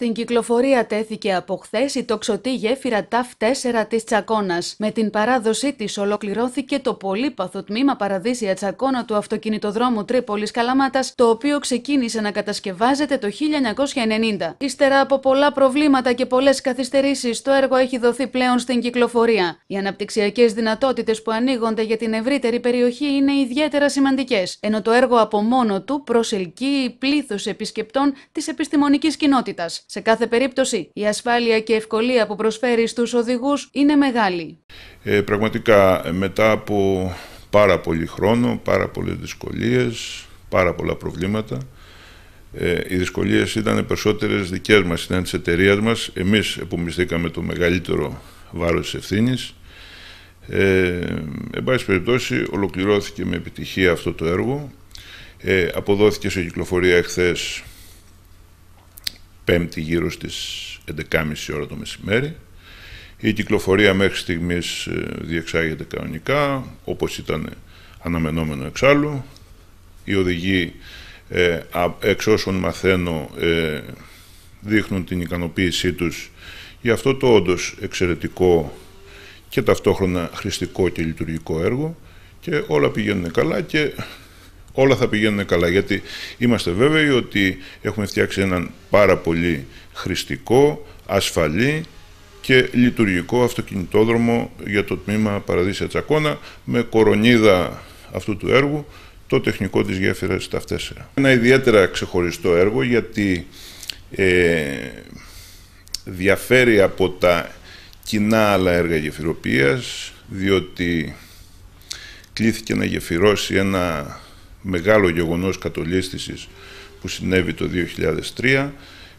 Στην κυκλοφορία τέθηκε από χθες η τοξωτή γέφυρα ΤΑΦ 4 της Τσακώνας. Με την παράδοσή της ολοκληρώθηκε το πολύπαθο τμήμα Παραδείσια Τσακώνα του αυτοκινητοδρόμου Τρίπολης Καλαμάτας, το οποίο ξεκίνησε να κατασκευάζεται το 1990. Ύστερα από πολλά προβλήματα και πολλές καθυστερήσεις, το έργο έχει δοθεί πλέον στην κυκλοφορία. Οι αναπτυξιακές δυνατότητες που ανοίγονται για την ευρύτερη περιοχή είναι ιδιαίτερα σημαντικές, ενώ το έργο από μόνο του προσελκύει πλήθος επισκεπτών της επιστημονικής κοινότητας. Σε κάθε περίπτωση, η ασφάλεια και ευκολία που προσφέρει στους οδηγούς είναι μεγάλη. Ε, πραγματικά, μετά από πάρα πολύ χρόνο, πάρα πολλές δυσκολίες, πάρα πολλά προβλήματα, ε, οι δυσκολίες ήταν περισσότερες δικές μας, ήταν της εταιρείας μας. Εμείς επομιστήκαμε το μεγαλύτερο βάρος της ευθύνης. Ε, εν πάση περιπτώσει, ολοκληρώθηκε με επιτυχία αυτό το έργο. Ε, αποδόθηκε σε κυκλοφορία εχθές Πέμπτη γύρω στις 11.30 ώρα το μεσημέρι. Η κυκλοφορία μέχρι στιγμής ε, διεξάγεται κανονικά, όπως ήταν αναμενόμενο εξάλλου. Οι οδηγοί, ε, εξ όσων μαθαίνω, ε, δείχνουν την ικανοποίησή τους για αυτό το όντως εξαιρετικό και ταυτόχρονα χρηστικό και λειτουργικό έργο και όλα πηγαίνουν καλά και όλα θα πηγαίνουν καλά γιατί είμαστε βέβαιοι ότι έχουμε φτιάξει έναν πάρα πολύ χρηστικό, ασφαλή και λειτουργικό αυτοκινητόδρομο για το τμήμα Παραδείσια Τσακώνα με κορονίδα αυτού του έργου το τεχνικό της γέφυρας Ταυτέσσερα. Ένα ιδιαίτερα ξεχωριστό έργο γιατί ε, διαφέρει από τα κοινά άλλα έργα γεφυροποίησης διότι κλήθηκε να γεφυρώσει ένα μεγάλο γεγονός κατολίσθησης που συνέβη το 2003.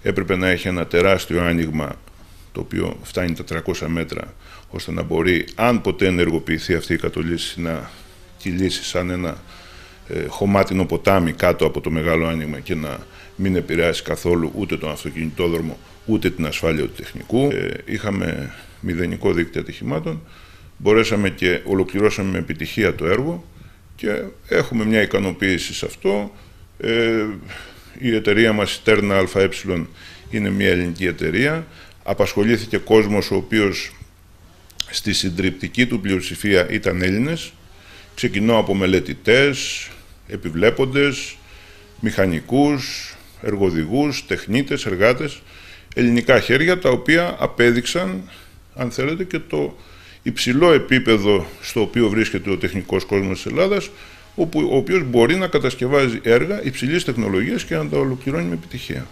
Έπρεπε να έχει ένα τεράστιο άνοιγμα το οποίο φτάνει τα 300 μέτρα ώστε να μπορεί, αν ποτέ ενεργοποιηθεί αυτή η κατολίσθηση, να κυλήσει σαν ένα ε, χωμάτινο ποτάμι κάτω από το μεγάλο άνοιγμα και να μην επηρεάσει καθόλου ούτε τον αυτοκινητόδρομο ούτε την ασφάλεια του τεχνικού. Ε, είχαμε μηδενικό δίκτυο ατυχημάτων, μπορέσαμε και ολοκληρώσαμε με επιτυχία το έργο και έχουμε μια ικανοποίηση σε αυτό. Ε, η εταιρεία μας, η Terna ΑΕ, είναι μια ελληνική εταιρεία. Απασχολήθηκε κόσμος ο οποίος στη συντριπτική του πλειοψηφία ήταν Έλληνες. Ξεκινώ από μελετητές, επιβλέποντες, μηχανικούς, εργοδηγούς, τεχνίτες, εργάτες, ελληνικά χέρια τα οποία απέδειξαν, αν θέλετε, και το υψηλό επίπεδο στο οποίο βρίσκεται ο τεχνικός κόσμος της Ελλάδας, όπου, ο οποίος μπορεί να κατασκευάζει έργα υψηλής τεχνολογίας και να τα ολοκληρώνει με επιτυχία.